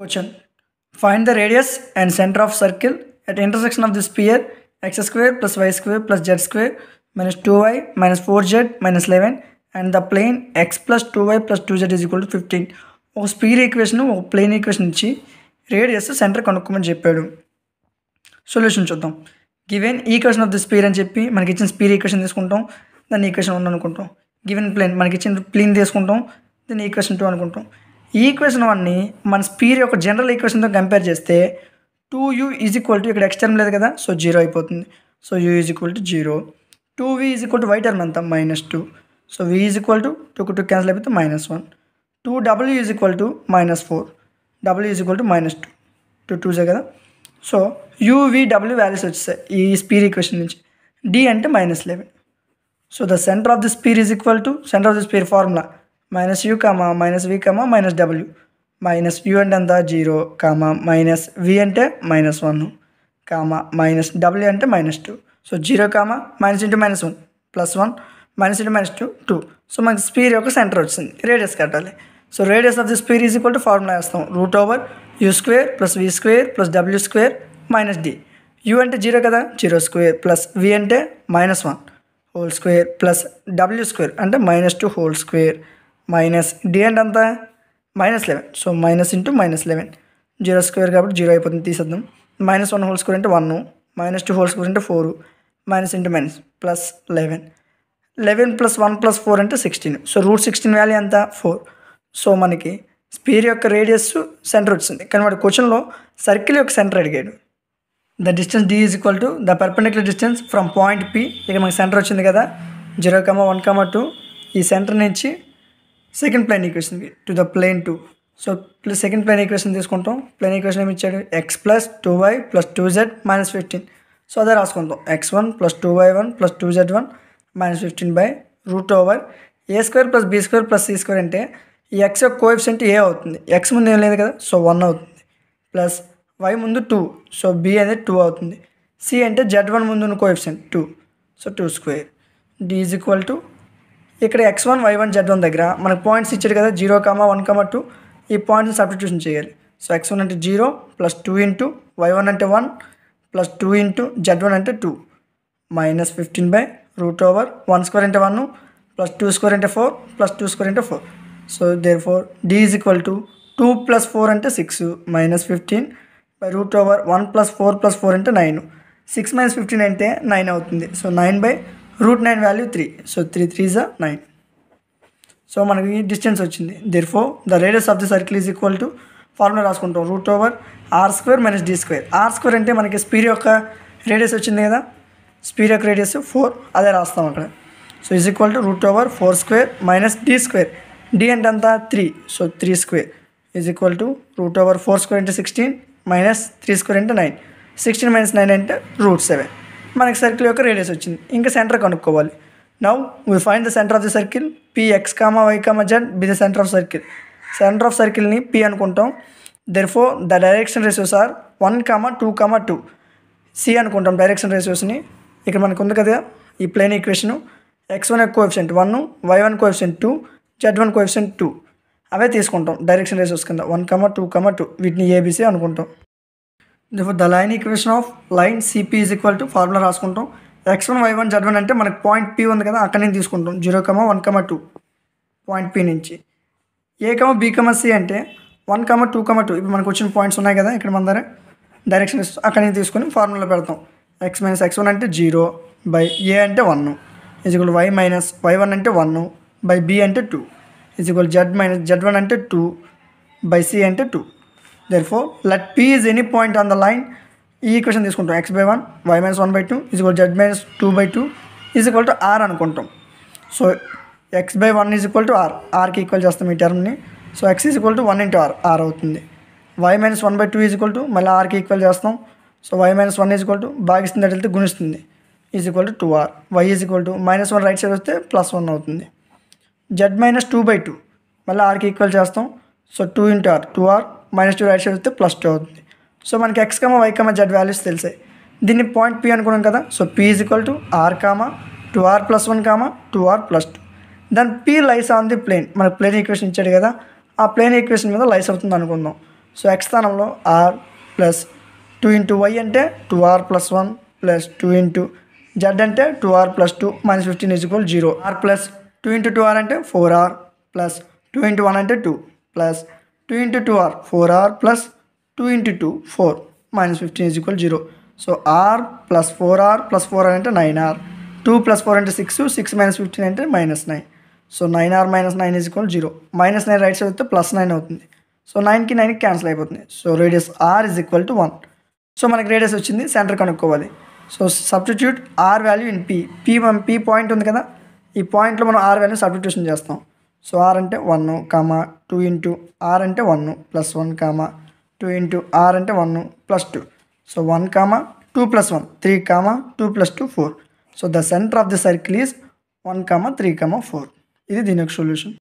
ఓచన్ find the radius and centre of circle of intersection of the of x square plus y square plus z square minus two y minus four z minus 11 and the plane x plus two y plus two z is equal to fifteen ఒక sphere equation ఒక plane equation ఇచ్చి radius centre కనుక్కోమని చెప్పాడు solution చూద్దాం given equation of the sphere అని చెప్పి మనకి ఇచ్చిన స్పీర్ ఈక్వేషన్ తీసుకుంటాం దాన్ని ఈక్వేషన్ వన్ అనుకుంటాం గివెన్ ప్లేన్ మనకి ఇచ్చిన ప్లేన్ తీసుకుంటాం దాన్ని ఈక్వేషన్ టూ అనుకుంటాం ఈ ఈక్వేషన్ వన్ని మన స్పీర్ యొక్క జనరల్ ఈక్వేషన్తో కంపేర్ చేస్తే two U is equal to ఇక్కడ ఎక్స్టర్మ్ లేదు కదా సో జీరో అయిపోతుంది. So U is equal to zero two we is equal to Y term ఎంత minus two so we is equal to టూకు టూ క్యాన్సిల్ అయిపోతే minus one two W is equal to minus four W is equal to minus two two టూసే కదా. So UVW values వచ్చేసాయి ఈ sphere equation నుంచి. D అంటే minus eleven so the centre of the sphere is equal to centre of the sphere formula minus u comma minus v comma minus W minus u అంటే ఎంత? Zero comma minus v అంటే minus one comma minus డబ్ల్యూ అంటే minus two so zero comma minus into minus one plus one minus into minus two two so మనకి sphere యొక్క centre వచ్చింది radius కట్టాలి. So radius of the sphere is equal to formula వేస్తాం. Root over u square plus v square plus W square minus D u అంటే zero కదా? Zero square plus v అంటే minus one whole square plus W square అంటే minus two whole square. Minus d అంటే అంత minus eleven. So minus into minus eleven. Zero square కాబట్టి zero అయిపోతుంది తీసేద్దాం. Minus one whole square అంటే one minus two whole square అంటే four minus into minus plus eleven. Eleven plus one plus four అంటే sixteen. So root sixteen value ఎంత? Four. So మనకి sphere యొక్క radius centre వచ్చింది కానీ వాడు క్వశ్చన్లో సర్కిల్ యొక్క సెంటర్ అడిగాడు. The distance d is equal to the perpendicular distance from point P. ఇక మనకి సెంటర్ వచ్చింది కదా. Zero comma one comma two. ఈ సెంటర్ నుంచి second plane ఈక్వేషన్కి to the plane two so plus second plane equation తీసుకుంటాం. Plane equation ఏమి ఇచ్చాడు? X plus two y plus two z minus fifteen so అదే రాసుకుంటాం x one plus two y one plus two z one minus fifteen by root over a square plus b square plus c square అంటే ఈ X యొక్క coefficient ఏ అవుతుంది? X ముందు ఏం లేదు కదా? సో వన్ అవుతుంది. ప్లస్ వై ముందు టూ సో బి అనేది టూ అవుతుంది. సి అంటే జెడ్ వన్ ముందు ఉన్న coefficient two so two square d is equal to ఇక్కడ x one y one z one దగ్గర మనకు పాయింట్స్ ఇచ్చాడు కదా zero comma one comma two ఈ పాయింట్స్ని సబ్స్టిట్యూషన్ చేయాలి. సో ఎక్స్ వన్ అంటే zero plus two into y one అంటే one plus two into z one అంటే two minus fifteen by root over one square అంటే వన్ ప్లస్ టూ స్క్వేర్ అంటే four plus two square అంటే four so therefore d is equal to two plus four అంటే six minus fifteen by root over one plus four plus four అంటే nine six minus fifteen అంటే nine అవుతుంది. So nine by root nine value three. So three three జా nine. So మనకి distance వచ్చింది. Therefore the radius of the circle is equal to formula రాసుకుంటాం. Root over r square minus d square r square అంటే మనకి speed యొక్క radius వచ్చింది కదా? Speed యొక్క రేడియస్ ఫోర్ అదే రాస్తాం అక్కడ. So is equal to root over four square minus d square d అంటే అంతా three so three square is equal to root over four square అంటే సిక్స్టీన్ మైనస్ త్రీ స్క్వేర్ అంటే నైన్ సిక్స్టీన్ మైనస్ నైన్ అంటే root seven మనకి circle యొక్క radius వచ్చింది. ఇంకా centre కనుక్కోవాలి. Now we find the centre of the circle P x comma y comma z be the centre of circle centre of సర్కిల్ని P అనుకుంటాం. There the direction ratios are one comma two comma two C అనుకుంటాం direction రేషియోస్ని ఇక్కడ మనకు ఉంది కదా ఈ plane equation X one coefficient one Y one coefficient two Z one coefficient two అవే తీసుకుంటాం direction ratios కింద. One comma two comma two వీటిని ఏబీసీ అనుకుంటాం. The line equation of line CP is equal to formula రాసుకుంటాం. X one Y one Z one అంటే మనకి point P ఉంది కదా అక్కడ నుంచి తీసుకుంటాం. Zero comma one comma two point P నుంచి. A comma B comma C అంటే one comma two comma two ఇప్పుడు మనకు వచ్చిన పాయింట్స్ ఉన్నాయి కదా ఇక్కడ మన దగ్గర డైరెక్షన్ అక్కడ నుంచి తీసుకొని ఫార్ములా పెడతాం. ఎక్స్ మైనస్ ఎక్స్ వన్ అంటే జీరో బై ఏ అంటే one is equal Y minus Y one అంటే వన్ బై బి అంటే two is equal Z minus Z one అంటే టూ బై సి అంటే two therefore let P is any point on the line ఈ equation తీసుకుంటాం X by one Y minus one by two is equal Z minus two by two is equal to R అనుకుంటాం. So X by one is equal to R Arki equal చేస్తాం ఈ టర్మ్ని so X is equal to one into R R అవుతుంది. Y minus one by two is equal to మళ్ళీ ఆర్కి equal చేస్తాం. So Y minus one is equal to భాగిస్తుంది అటు వెళ్తే గుణిస్తుంది. Is equal to two R Y is equal to minus one right side వస్తే plus one అవుతుంది. Z minus two by two మళ్ళీ ఆర్కి ఈక్వల్ చేస్తాం. So two into R two R minus two right side వస్తే plus two అవుతుంది. So మనకి X comma Y comma Z values తెలిసాయి. దీన్ని పాయింట్ పి అనుకున్నాం కదా? So P is equal to R comma two R plus one comma two R plus two దాని P lies on the plane మనకు plane equation ఇచ్చాడు కదా? ఆ plane equation మీద లైస్ అవుతుంది అనుకుందాం. సో ఎక్స్ స్థానంలో R plus two into Y అంటే two R plus one plus two into Z అంటే two R plus two minus fifteen is equal zero R plus two into two R అంటే four R plus two into one అంటే two plus two into two R four R plus two into two four minus fifteen is equal zero so R plus four R plus four R అంటే nine R two plus four అంటే six six minus fifteen అంటే minus nine so nine R minus nine is equal zero minus nine right side అయితే plus nine అవుతుంది. So నైన్కి నైన్కి cancel అయిపోతుంది. So radius R is equal to one so మనకి radius వచ్చింది centre కనుక్కోవాలి. So substitute R value in P P మనం P point ఉంది కదా. ఈ పాయింట్లో మనం ఆర్ వాల్యూ సబ్స్టిట్యూషన్ చేస్తాం. సో ఆర్ అంటే one comma two into R అంటే one plus one comma two into R అంటే one plus two. So one comma two plus one three comma two plus two four. So the centre of the circle is one comma three comma four. ఇది దీని యొక్క solution.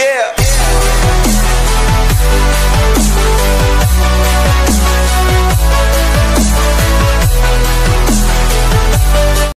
Yeah.